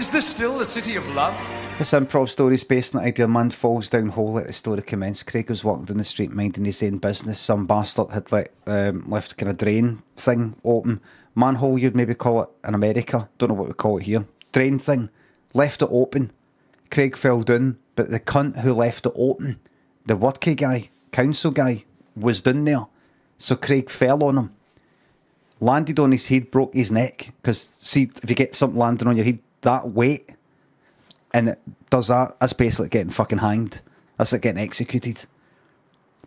Is this still the city of love? This improv story is based on the idea a man falls down hole at the story commenced. Craig was walking down the street minding his own business. Some bastard had let, um, left kind of drain thing open. Manhole, you'd maybe call it in America. Don't know what we call it here. Drain thing. Left it open. Craig fell down, but the cunt who left it open, the worky guy, council guy, was down there. So Craig fell on him. Landed on his head, broke his neck. Because, see, if you get something landing on your head, that weight and it does that, that's basically getting fucking hanged. That's like getting executed.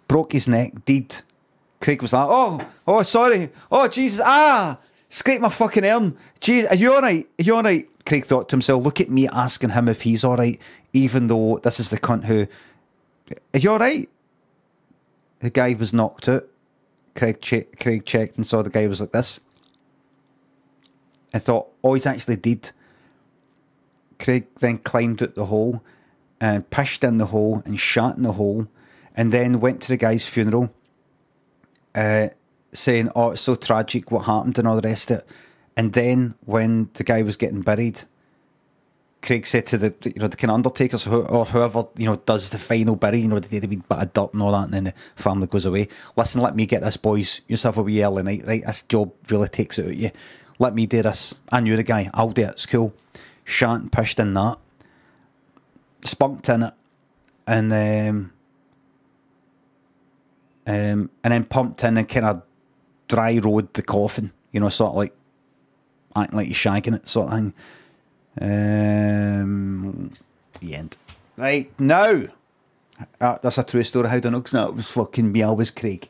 Broke his neck, did. Craig was like, oh, oh, sorry. Oh, Jesus, ah, scrape my fucking arm. Jesus, are you alright? Are you alright? Craig thought to himself, look at me asking him if he's alright, even though this is the cunt who, are you alright? The guy was knocked out. Craig, che- Craig checked and saw the guy was like this. I thought, oh, he's actually dead. Craig then climbed out the hole and pushed in the hole and shot in the hole and then went to the guy's funeral uh, saying, Oh, it's so tragic what happened and all the rest of it. And then when the guy was getting buried, Craig said to the you know the kind of undertakers or, whoever you know does the final bury, you know they do a bit of dirt and all that, and then the family goes away. Listen, let me get this, boys. You have a wee early night, right? This job really takes it out of you. Let me do this. I knew the guy. I'll do it. It's cool shant pushed in that, spunked in it, and um, um, and then pumped in and kind of dry road the coffin, you know, sort of like acting like you're shagging it, sort of thing. Um, the end. Right now, uh, that's a true story. How know? Because that was fucking me. I was Craig.